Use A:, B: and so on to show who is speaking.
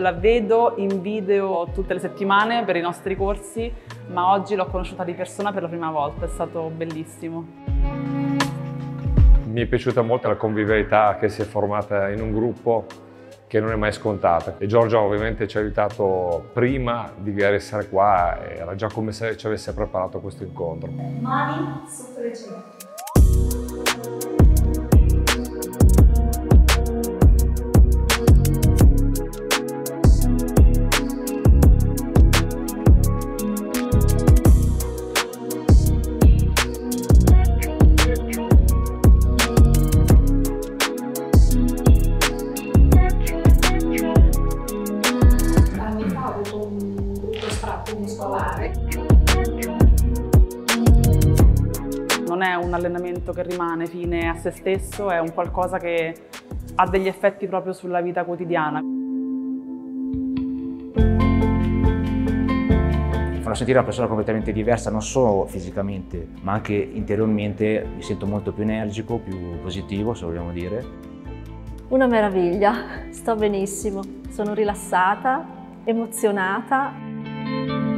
A: La vedo in video tutte le settimane per i nostri corsi, ma oggi l'ho conosciuta di persona per la prima volta, è stato bellissimo.
B: Mi è piaciuta molto la convivialità che si è formata in un gruppo che non è mai scontata. E Giorgia ovviamente ci ha aiutato prima di essere qua, era già come se ci avesse preparato questo incontro.
C: Mani sotto le ginocchia. Strappo muscolare.
A: Non è un allenamento che rimane fine a se stesso, è un qualcosa che ha degli effetti proprio sulla vita quotidiana.
D: Mi fanno sentire una persona completamente diversa, non solo fisicamente, ma anche interiormente. Mi sento molto più energico, più positivo, se vogliamo dire.
E: Una meraviglia, sto benissimo, sono rilassata, emozionata. thank you